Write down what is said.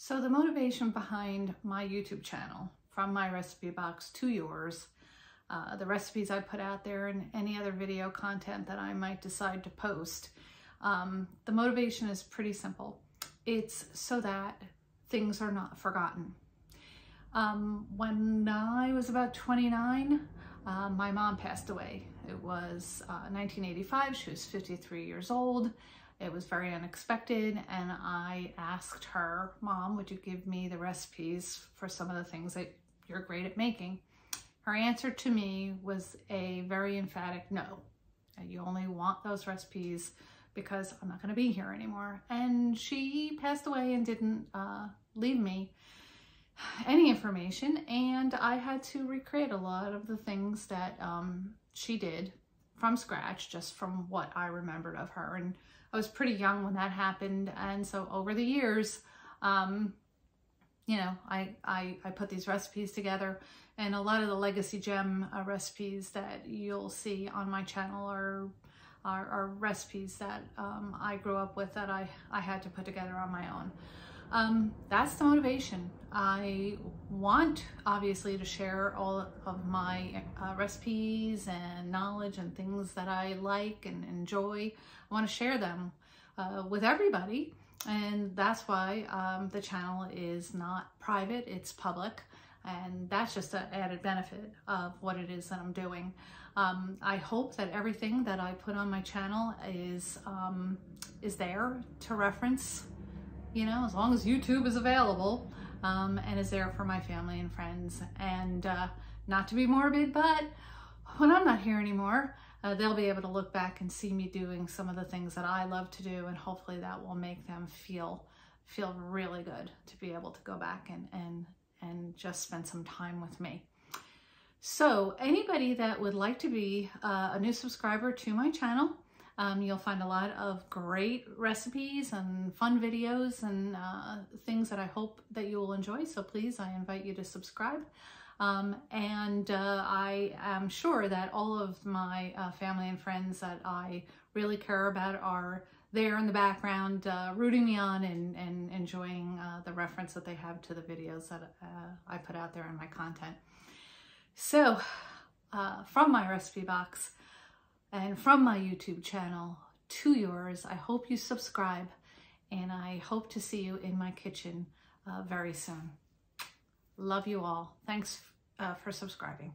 So the motivation behind my YouTube channel, from my recipe box to yours, uh, the recipes I put out there and any other video content that I might decide to post, um, the motivation is pretty simple. It's so that things are not forgotten. Um, when I was about 29, uh, my mom passed away. It was uh, 1985, she was 53 years old. It was very unexpected and I asked her, Mom, would you give me the recipes for some of the things that you're great at making? Her answer to me was a very emphatic no. You only want those recipes because I'm not going to be here anymore. And she passed away and didn't uh, leave me any information. And I had to recreate a lot of the things that um, she did from scratch, just from what I remembered of her. And I was pretty young when that happened. And so over the years, um, you know, I, I, I, put these recipes together and a lot of the Legacy Gem uh, recipes that you'll see on my channel are, are, are recipes that um, I grew up with that I, I had to put together on my own. Um, that's the motivation. I want, obviously, to share all of my uh, recipes and knowledge and things that I like and enjoy. I want to share them uh, with everybody. And that's why um, the channel is not private, it's public. And that's just an added benefit of what it is that I'm doing. Um, I hope that everything that I put on my channel is, um, is there to reference you know, as long as YouTube is available um, and is there for my family and friends. And uh, not to be morbid, but when I'm not here anymore, uh, they'll be able to look back and see me doing some of the things that I love to do and hopefully that will make them feel feel really good to be able to go back and and and just spend some time with me. So anybody that would like to be uh, a new subscriber to my channel, um, you'll find a lot of great recipes and fun videos and uh, things that I hope that you will enjoy. So please, I invite you to subscribe. Um, and uh, I am sure that all of my uh, family and friends that I really care about are there in the background uh, rooting me on and, and enjoying uh, the reference that they have to the videos that uh, I put out there in my content. So from my recipe box, and from my YouTube channel to yours. I hope you subscribe and I hope to see you in my kitchen uh, very soon. Love you all. Thanks uh, for subscribing.